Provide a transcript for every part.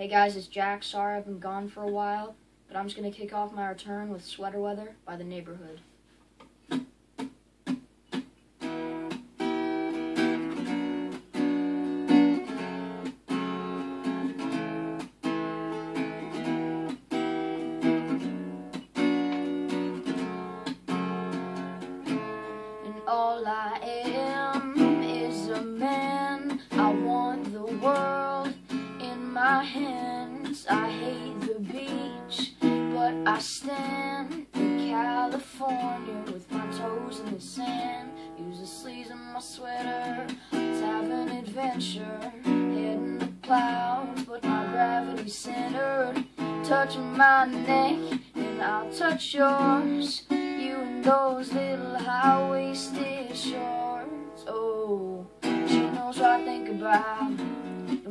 Hey guys, it's Jack. Sorry I've been gone for a while, but I'm just gonna kick off my return with Sweater Weather by the Neighbourhood. And all I am is a man. My hands. I hate the beach, but I stand in California with my toes in the sand. Use the sleeves of my sweater to have an adventure. Head in the clouds, but my gravity's centered. Touching my neck, and I'll touch yours. You and those little high-waisted shorts. Oh, she knows what I think about,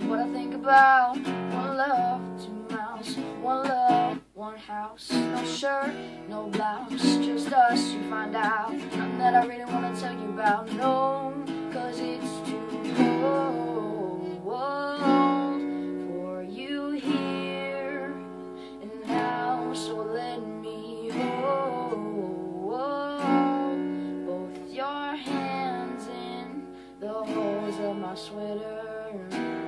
what I think about. One love, two mouths, one love, one house. No shirt, no blouse, just us. You find out nothing that I really wanna tell you about. No, cause it's too cold for you here and now. So let me hold both your hands in the holes of my sweater.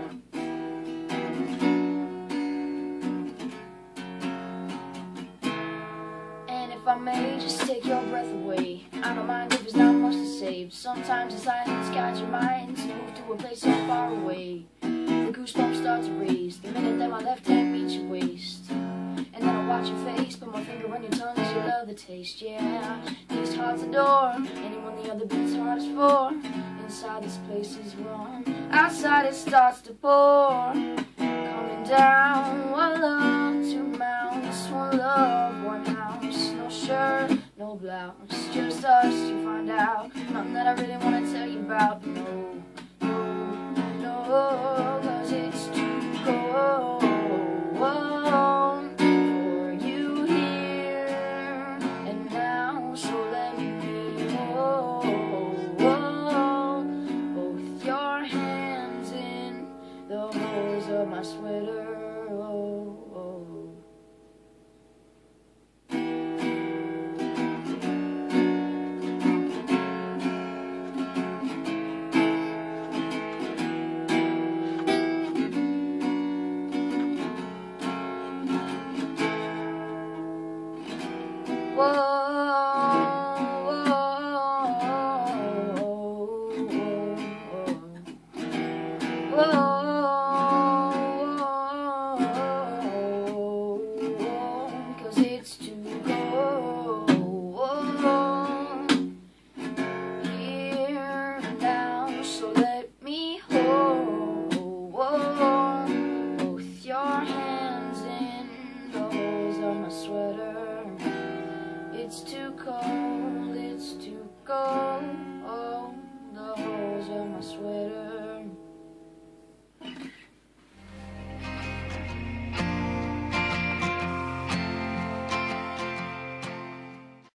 May just take your breath away, I don't mind if there's not much to save. Sometimes the silence guides your mind to move to a place so far away. The goosebumps start to raise the minute that my left hand meets your waist. And then I watch your face, put my finger on your tongue as you love the taste. Yeah, these hearts adore anyone the other beats heart is for. Inside this place is warm, outside it starts to pour. Coming down, It's just Strip starts to find out. Nothing that I really want to tell you about. No, no, no, cause it's too cold for you here and now. So let me be. Both your hands in the holes of my sweater. Whoa. it's too cold.